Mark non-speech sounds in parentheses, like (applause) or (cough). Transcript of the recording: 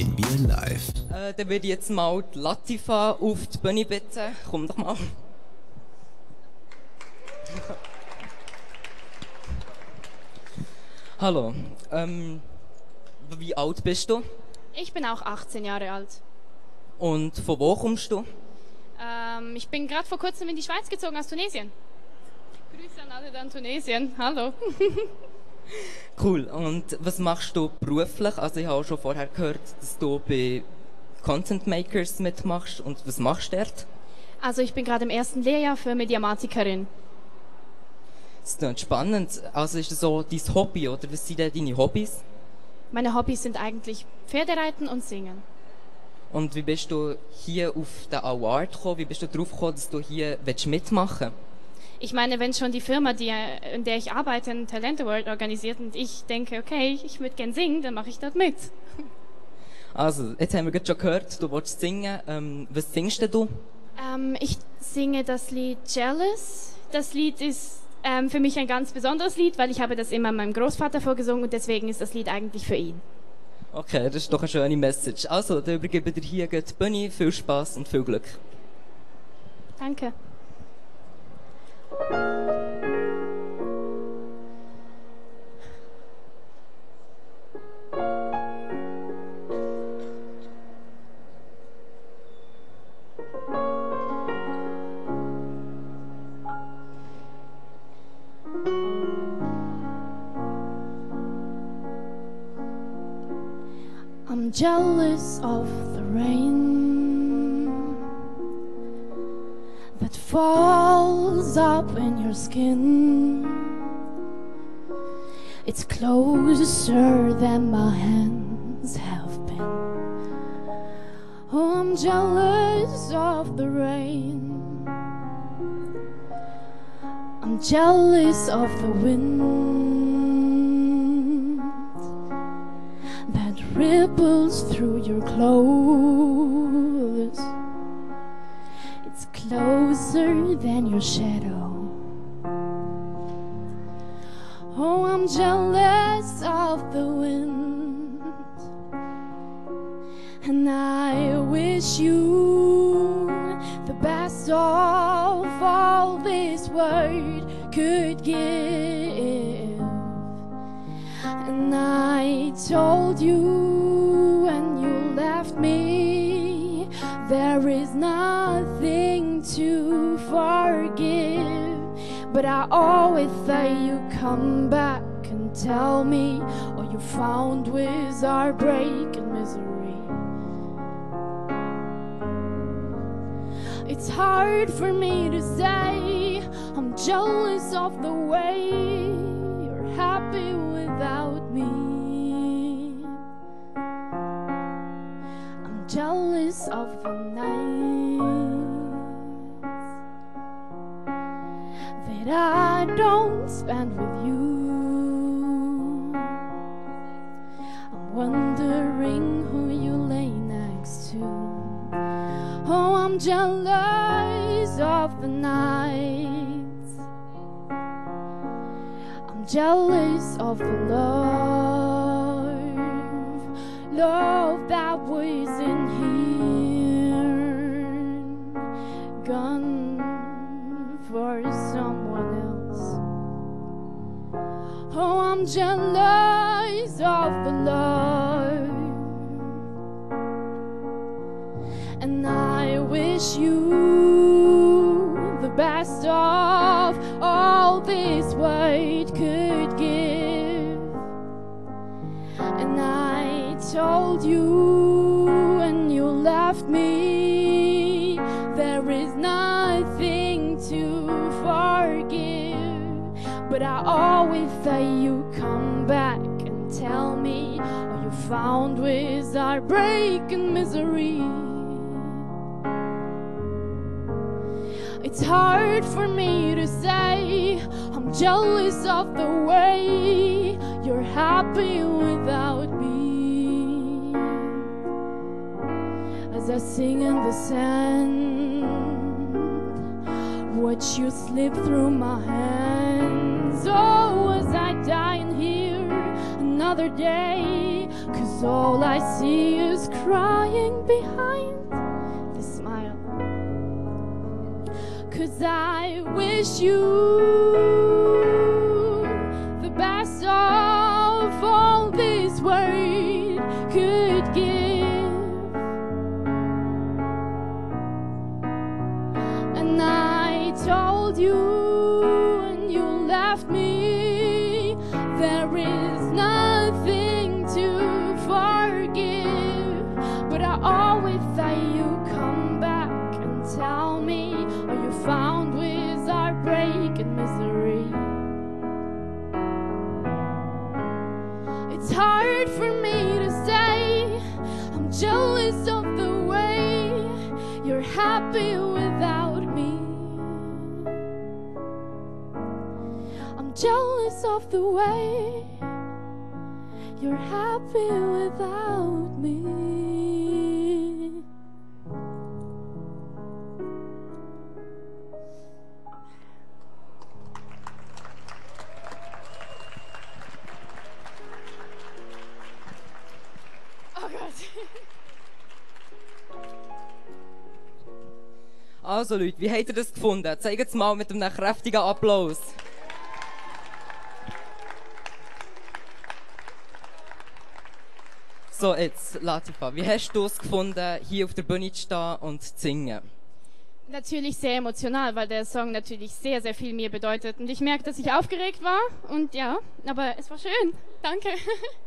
in Biel live. Äh, dann würde ich jetzt mal die Latifa auf die Bühne bitten. Komm doch mal. (laughs) Hallo. Ähm, wie alt bist du? Ich bin auch 18 Jahre alt. Und von wo kommst du? Ähm, ich bin gerade vor kurzem in die Schweiz gezogen aus Tunesien. Grüße an alle da in Tunesien. Hallo. (laughs) Cool. Und was machst du beruflich? Also ich habe auch schon vorher gehört, dass du bei Content Makers mitmachst. Und was machst du dort? Also ich bin gerade im ersten Lehrjahr für Mediamatikerin. Das ist spannend. Also ist das so dein Hobby oder was sind denn deine Hobbys? Meine Hobbys sind eigentlich Pferdereiten und Singen. Und wie bist du hier auf den Award gekommen? Wie bist du darauf gekommen, dass du hier willst mitmachen Ich meine, wenn schon die Firma, die, in der ich arbeite, einen Talent Award organisiert und ich denke, okay, ich würde gern singen, dann mache ich dort mit. Also, jetzt haben wir gerade schon gehört, du willst singen. Ähm, was singst denn du? Ähm, ich singe das Lied Jealous. Das Lied ist ähm, für mich ein ganz besonderes Lied, weil ich habe das immer meinem Großvater vorgesungen und deswegen ist das Lied eigentlich für ihn. Okay, das ist doch eine schöne Message. Also, dann übergebe ich dir hier die Bühne. Viel Spaß und viel Glück. Danke. I'm jealous of the rain falls up in your skin. It's closer than my hands have been. Oh, I'm jealous of the rain. I'm jealous of the wind that ripples through your clothes. Closer than your shadow. Oh, I'm jealous of the wind, and I wish you the best of all this world could give. And I told you, and you left me. There is nothing to forgive. But I always say you'd come back and tell me all you found was heartbreak and misery. It's hard for me to say I'm jealous of the way you're happy without me. I'm jealous of the nights that I don't spend with you. I'm wondering who you lay next to. Oh, I'm jealous of the nights. I'm jealous of the love, love that was in for someone else. Oh, I'm jealous of the love. And I wish you the best of all this world could give. And I told you, and you left me. There is nothing But I always say you'd come back and tell me all you found was heartbreak and misery. It's hard for me to say I'm jealous of the way you're happy without me. As I sing in the sand, watch you slip through my hands. Oh, as I die in here, another day. Cause all I see is crying behind the smile. Cause I wish you the best of all this world left me. There is nothing to forgive. But I always thought you come back and tell me all you found was heartbreak and misery. It's hard for me to say. I'm jealous of the way you're happy jealous of the way you're happy without me. Oh. Also Leute, wie habt ihr das gefunden? Zeigt es mal mit einem kräftigen Applaus. So, jetzt, Latifa, wie hast du es gefunden, hier auf der Bühne zu stehen und zu singen? Natürlich sehr emotional, weil der Song natürlich sehr, sehr viel mir bedeutet. Und ich merke, dass ich aufgeregt war. Und ja, aber es war schön. Danke. (laughs)